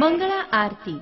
मंगळा आरती.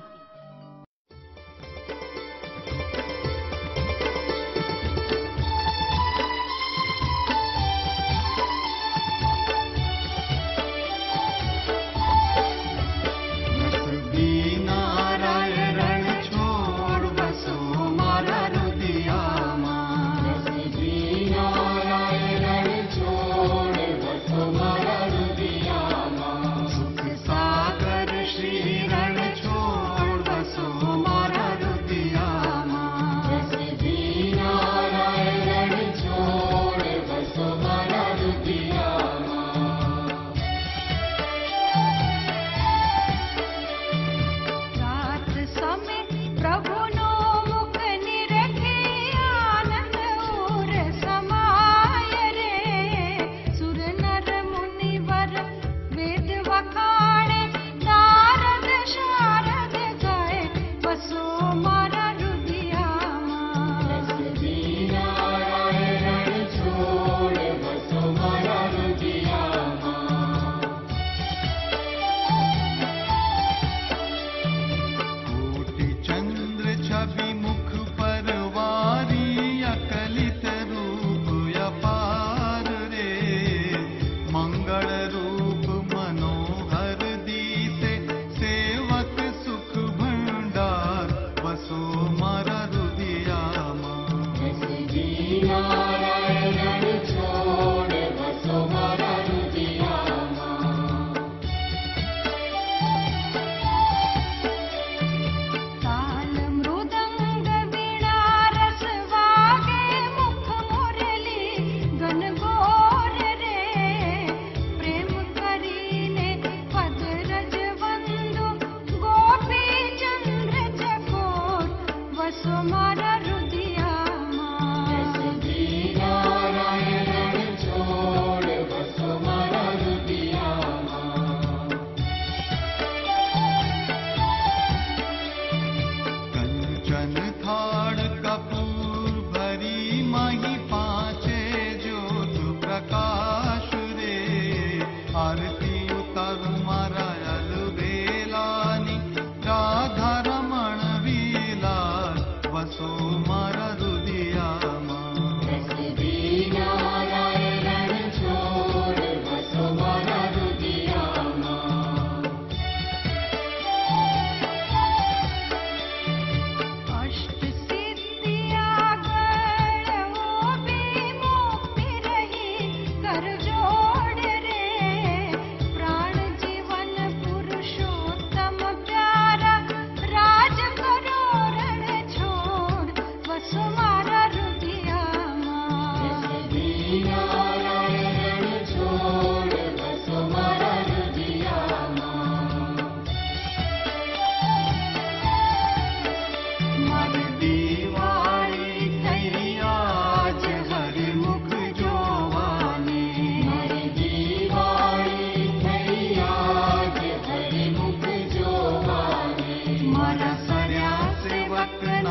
ಮಕ್ಕಳ